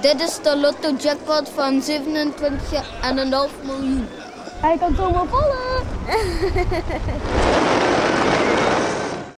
Dit is de lotto jackpot van 27,5 miljoen. Hij kan zomaar vallen.